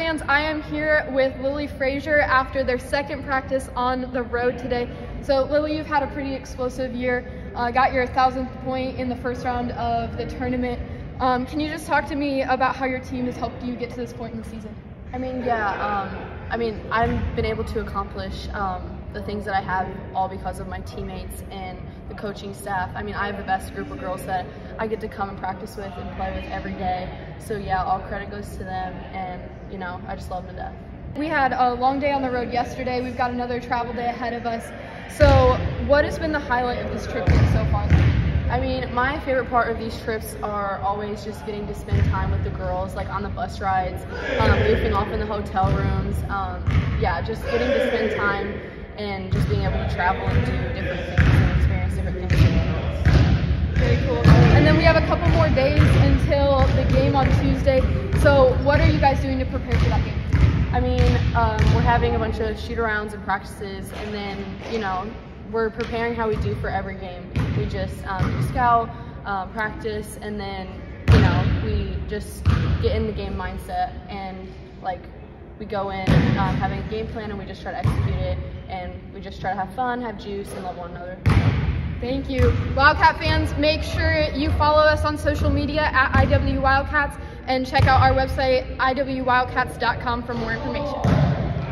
Fans, I am here with Lilli Frasure after their second practice on the road today. So Lilli, you've had a pretty explosive year. Uh, got your thousandth point in the first round of the tournament. Um, can you just talk to me about how your team has helped you get to this point in the season? I mean, yeah. Um, I mean, I've been able to accomplish um, the things that I have all because of my teammates and coaching staff. I mean, I have the best group of girls that I get to come and practice with and play with every day. So yeah, all credit goes to them, and you know, I just love them to death. We had a long day on the road yesterday. We've got another travel day ahead of us. So, what has been the highlight of this trip so far? I mean, my favorite part of these trips are always just getting to spend time with the girls, like on the bus rides, um, goofing off in the hotel rooms. Um, yeah, just getting to spend time and just being able to travel and do different things Very cool. And then we have a couple more days until the game on Tuesday. So, what are you guys doing to prepare for that game? I mean, um, we're having a bunch of shoot arounds and practices, and then, you know, we're preparing how we do for every game. We just um, scout, uh, practice, and then you know we just get in the game mindset and like we go in um, having a game plan and we just try to execute it and we just try to have fun, have juice, and love one another. Thank you. Wildcat fans, make sure you follow us on social media at IW Wildcats and check out our website, iwwildcats.com for more information.